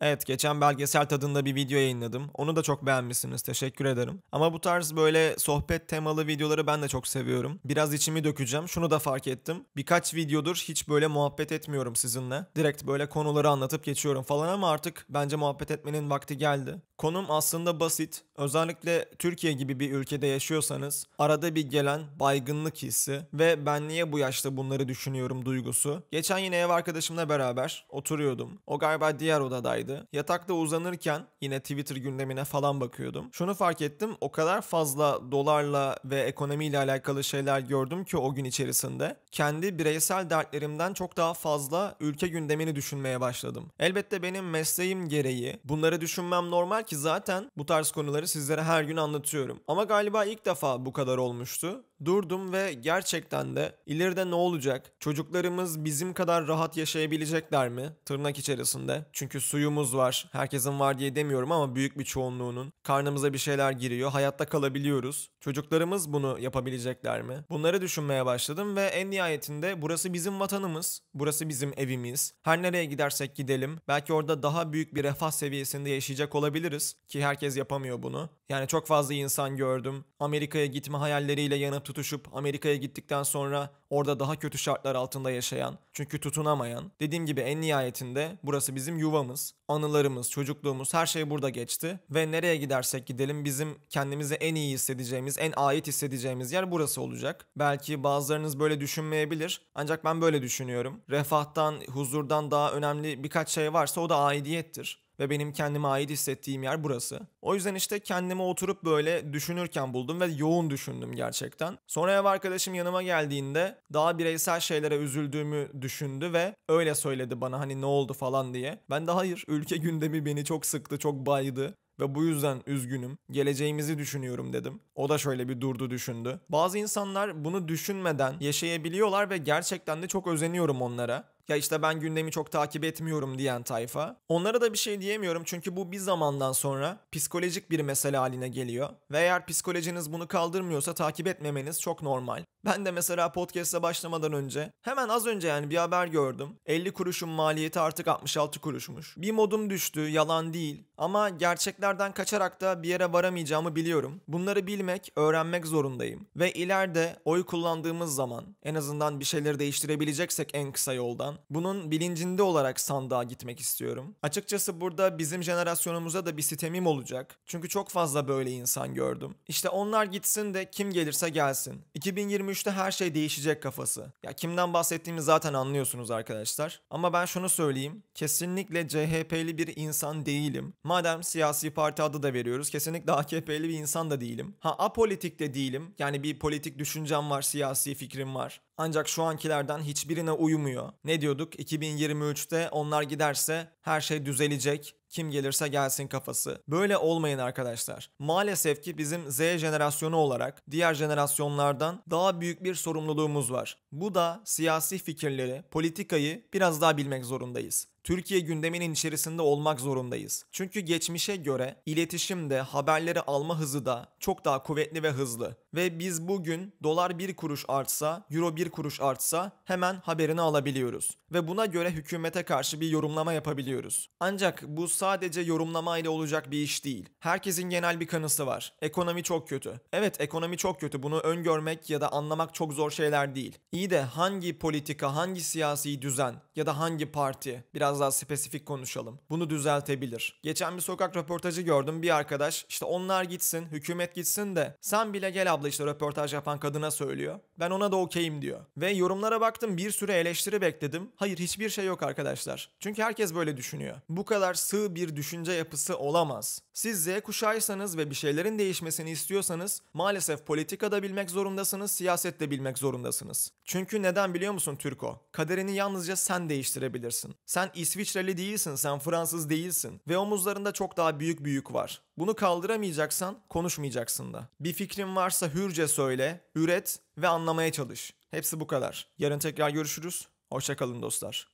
Evet, geçen belgesel tadında bir video yayınladım. Onu da çok beğenmişsiniz. Teşekkür ederim. Ama bu tarz böyle sohbet temalı videoları ben de çok seviyorum. Biraz içimi dökeceğim. Şunu da fark ettim. Birkaç videodur hiç böyle muhabbet etmiyorum sizinle. Direkt böyle konuları anlatıp geçiyorum falan ama artık bence muhabbet etmenin vakti geldi. Konum aslında basit. Özellikle Türkiye gibi bir ülkede yaşıyorsanız arada bir gelen baygınlık hissi ve ben niye bu yaşta bunları düşünüyorum duygusu. Geçen yine ev arkadaşımla beraber oturuyordum. O galiba diğer odadaydı. Yatakta uzanırken yine Twitter gündemine falan bakıyordum. Şunu fark ettim. O kadar fazla dolarla ve ekonomiyle alakalı şeyler gördüm ki o gün içerisinde. Kendi bireysel dertlerimden çok daha fazla ülke gündemini düşünmeye başladım. Elbette benim mesleğim gereği bunları düşünmem normal ki zaten bu tarz konuları sizlere her gün anlatıyorum. Ama galiba ilk defa bu kadar olmuştu. Durdum ve gerçekten de ileride ne olacak? Çocuklarımız bizim kadar rahat yaşayabilecekler mi? Tırnak içerisinde. Çünkü suyumuz var. Herkesin var diye demiyorum ama büyük bir çoğunluğunun. Karnımıza bir şeyler giriyor. Hayatta kalabiliyoruz. Çocuklarımız bunu yapabilecekler mi? Bunları düşünmeye başladım ve en nihayetinde burası bizim vatanımız. Burası bizim evimiz. Her nereye gidersek gidelim. Belki orada daha büyük bir refah seviyesinde yaşayacak olabiliriz. Ki herkes yapamıyor bunu. Yani çok fazla insan gördüm. Amerika'ya gitme hayalleriyle yanıp tutuşup Amerika'ya gittikten sonra orada daha kötü şartlar altında yaşayan, çünkü tutunamayan. Dediğim gibi en nihayetinde burası bizim yuvamız, anılarımız, çocukluğumuz her şey burada geçti ve nereye gidersek gidelim bizim kendimizi en iyi hissedeceğimiz, en ait hissedeceğimiz yer burası olacak. Belki bazılarınız böyle düşünmeyebilir ancak ben böyle düşünüyorum. Refahtan, huzurdan daha önemli birkaç şey varsa o da aidiyettir ve benim kendime ait hissettiğim yer burası. O yüzden işte kendime oturup böyle düşünürken buldum ve yoğun düşündüm gerçekten. Sonra ev arkadaşım yanıma geldiğinde daha bireysel şeylere üzüldüğümü düşündü ve öyle söyledi bana hani ne oldu falan diye. Ben de hayır ülke gündemi beni çok sıktı, çok baydı ve bu yüzden üzgünüm. Geleceğimizi düşünüyorum dedim. O da şöyle bir durdu düşündü. Bazı insanlar bunu düşünmeden yaşayabiliyorlar ve gerçekten de çok özeniyorum onlara ya işte ben gündemi çok takip etmiyorum diyen tayfa. Onlara da bir şey diyemiyorum çünkü bu bir zamandan sonra psikolojik bir mesele haline geliyor. Ve eğer psikolojiniz bunu kaldırmıyorsa takip etmemeniz çok normal. Ben de mesela podcast'a başlamadan önce hemen az önce yani bir haber gördüm. 50 kuruşun maliyeti artık 66 kuruşmuş. Bir modum düştü yalan değil ama gerçeklerden kaçarak da bir yere varamayacağımı biliyorum. Bunları bilmek, öğrenmek zorundayım. Ve ileride oy kullandığımız zaman en azından bir şeyleri değiştirebileceksek en kısa yoldan bunun bilincinde olarak sandığa gitmek istiyorum. Açıkçası burada bizim jenerasyonumuza da bir sitemim olacak. Çünkü çok fazla böyle insan gördüm. İşte onlar gitsin de kim gelirse gelsin. 2023'te her şey değişecek kafası. Ya kimden bahsettiğimi zaten anlıyorsunuz arkadaşlar. Ama ben şunu söyleyeyim. Kesinlikle CHP'li bir insan değilim. Madem siyasi parti adı da veriyoruz. Kesinlikle AKP'li bir insan da değilim. Ha apolitik de değilim. Yani bir politik düşüncem var, siyasi fikrim var. Ancak şu ankilerden hiçbirine uymuyor. Ne diyorduk? 2023'te onlar giderse her şey düzelecek. Kim gelirse gelsin kafası. Böyle olmayın arkadaşlar. Maalesef ki bizim Z jenerasyonu olarak diğer jenerasyonlardan daha büyük bir sorumluluğumuz var. Bu da siyasi fikirleri, politikayı biraz daha bilmek zorundayız. Türkiye gündeminin içerisinde olmak zorundayız. Çünkü geçmişe göre iletişimde, haberleri alma hızı da çok daha kuvvetli ve hızlı. Ve biz bugün dolar bir kuruş artsa, euro bir kuruş artsa hemen haberini alabiliyoruz. Ve buna göre hükümete karşı bir yorumlama yapabiliyoruz. Ancak bu sadece yorumlamayla olacak bir iş değil. Herkesin genel bir kanısı var. Ekonomi çok kötü. Evet ekonomi çok kötü. Bunu öngörmek ya da anlamak çok zor şeyler değil. İyi de hangi politika, hangi siyasi düzen ya da hangi parti biraz daha spesifik konuşalım. Bunu düzeltebilir. Geçen bir sokak röportajı gördüm. Bir arkadaş işte onlar gitsin, hükümet gitsin de sen bile gel abla işte röportaj yapan kadına söylüyor. Ben ona da okeyim diyor. Ve yorumlara baktım bir sürü eleştiri bekledim. Hayır hiçbir şey yok arkadaşlar. Çünkü herkes böyle düşünüyor. Bu kadar sığ bir düşünce yapısı olamaz. Siz Z kuşağıysanız ve bir şeylerin değişmesini istiyorsanız maalesef politikada bilmek zorundasınız, siyasette bilmek zorundasınız. Çünkü neden biliyor musun Türko? Kaderini yalnızca sen değiştirebilirsin. Sen İsviçreli değilsin, sen Fransız değilsin ve omuzlarında çok daha büyük büyük var. Bunu kaldıramayacaksan konuşmayacaksın da. Bir fikrin varsa hürce söyle, üret ve anlamaya çalış. Hepsi bu kadar. Yarın tekrar görüşürüz. Hoşçakalın dostlar.